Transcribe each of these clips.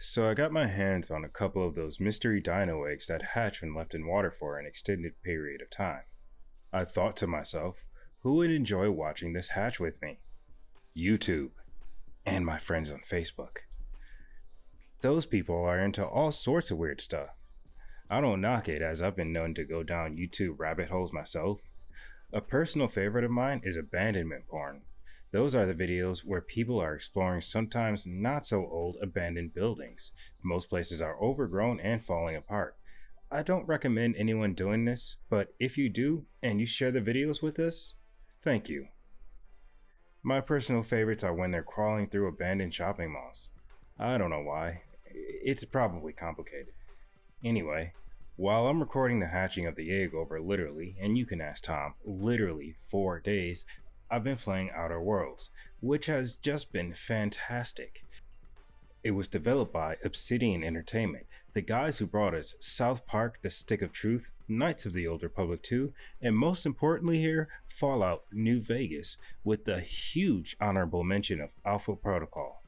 So I got my hands on a couple of those mystery dino eggs that hatch when left in water for an extended period of time. I thought to myself, who would enjoy watching this hatch with me? YouTube and my friends on Facebook. Those people are into all sorts of weird stuff. I don't knock it as I've been known to go down YouTube rabbit holes myself. A personal favorite of mine is abandonment porn. Those are the videos where people are exploring sometimes not so old abandoned buildings. Most places are overgrown and falling apart. I don't recommend anyone doing this, but if you do and you share the videos with us, thank you. My personal favorites are when they're crawling through abandoned shopping malls. I don't know why. It's probably complicated. Anyway, while I'm recording the hatching of the egg over literally, and you can ask Tom, literally four days, I've been playing Outer Worlds, which has just been fantastic. It was developed by Obsidian Entertainment, the guys who brought us South Park The Stick of Truth, Knights of the Old Republic 2, and most importantly here, Fallout New Vegas, with the huge honorable mention of Alpha Protocol.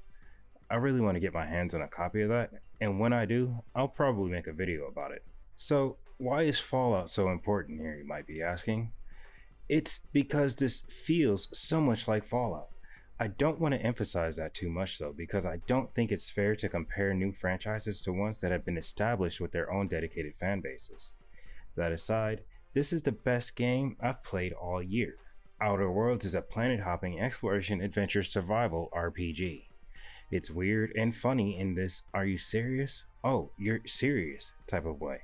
I really want to get my hands on a copy of that, and when I do, I'll probably make a video about it. So, why is Fallout so important here, you might be asking? It's because this feels so much like Fallout. I don't want to emphasize that too much though, because I don't think it's fair to compare new franchises to ones that have been established with their own dedicated fan bases. That aside, this is the best game I've played all year. Outer Worlds is a planet hopping exploration adventure survival RPG. It's weird and funny in this are you serious? Oh, you're serious type of way.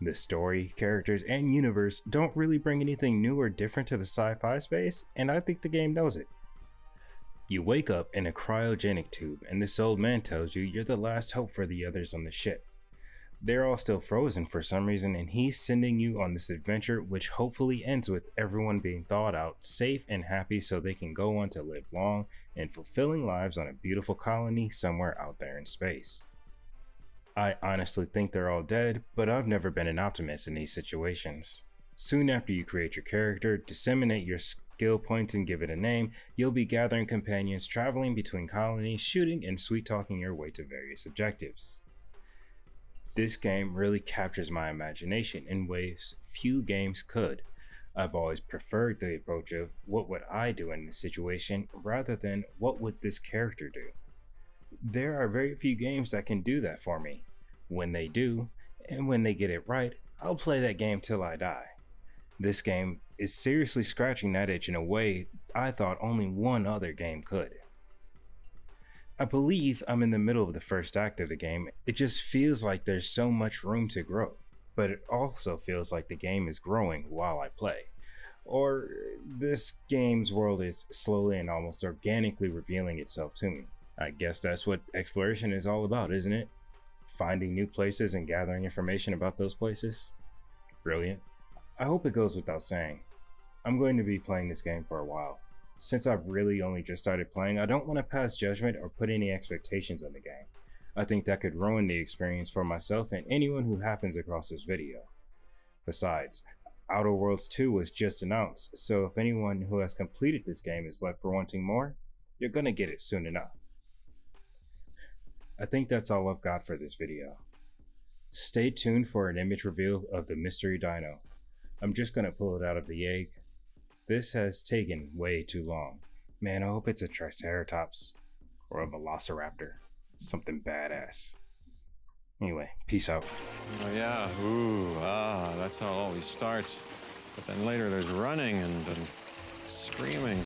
The story, characters, and universe don't really bring anything new or different to the sci fi space, and I think the game knows it. You wake up in a cryogenic tube, and this old man tells you you're the last hope for the others on the ship. They're all still frozen for some reason, and he's sending you on this adventure, which hopefully ends with everyone being thawed out, safe, and happy so they can go on to live long and fulfilling lives on a beautiful colony somewhere out there in space. I honestly think they're all dead, but I've never been an optimist in these situations. Soon after you create your character, disseminate your skill points and give it a name, you'll be gathering companions, traveling between colonies, shooting, and sweet talking your way to various objectives. This game really captures my imagination in ways few games could. I've always preferred the approach of what would I do in this situation rather than what would this character do. There are very few games that can do that for me. When they do, and when they get it right, I'll play that game till I die. This game is seriously scratching that itch in a way I thought only one other game could. I believe I'm in the middle of the first act of the game. It just feels like there's so much room to grow, but it also feels like the game is growing while I play. Or this game's world is slowly and almost organically revealing itself to me. I guess that's what exploration is all about, isn't it? Finding new places and gathering information about those places. Brilliant. I hope it goes without saying. I'm going to be playing this game for a while. Since I've really only just started playing, I don't want to pass judgment or put any expectations on the game. I think that could ruin the experience for myself and anyone who happens across this video. Besides, Outer Worlds 2 was just announced, so if anyone who has completed this game is left for wanting more, you're gonna get it soon enough. I think that's all I've got for this video. Stay tuned for an image reveal of the mystery dino. I'm just gonna pull it out of the egg. This has taken way too long. Man, I hope it's a Triceratops or a Velociraptor. Something badass. Anyway, peace out. Oh, yeah. Ooh, ah, that's how it always starts. But then later there's running and, and screaming.